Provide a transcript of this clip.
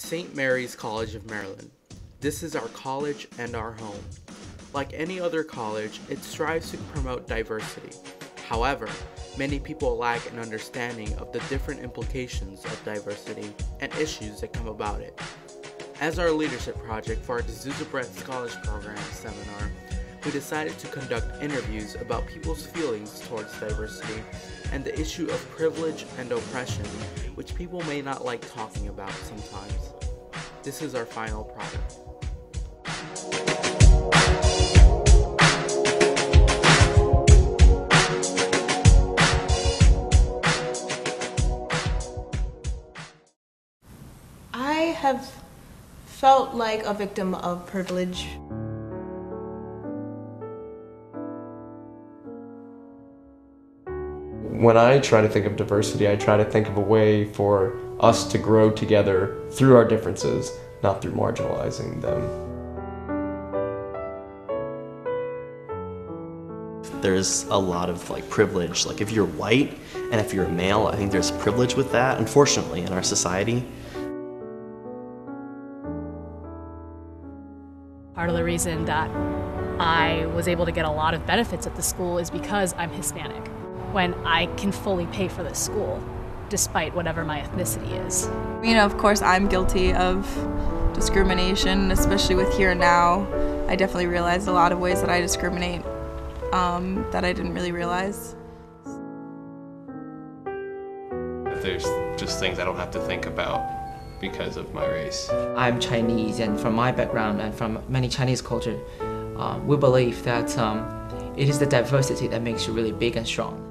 St. Mary's College of Maryland. This is our college and our home. Like any other college, it strives to promote diversity. However, many people lack an understanding of the different implications of diversity and issues that come about it. As our leadership project for our De Sousa-Brent Scholars Program seminar, we decided to conduct interviews about people's feelings towards diversity and the issue of privilege and oppression, which people may not like talking about sometimes. This is our final product. I have felt like a victim of privilege. When I try to think of diversity, I try to think of a way for us to grow together through our differences, not through marginalizing them. There's a lot of like privilege. Like if you're white and if you're a male, I think there's privilege with that, unfortunately, in our society. Part of the reason that I was able to get a lot of benefits at the school is because I'm Hispanic when I can fully pay for this school, despite whatever my ethnicity is. You know, of course, I'm guilty of discrimination, especially with here and now. I definitely realized a lot of ways that I discriminate um, that I didn't really realize. There's just things I don't have to think about because of my race. I'm Chinese, and from my background and from many Chinese culture, uh, we believe that um, it is the diversity that makes you really big and strong.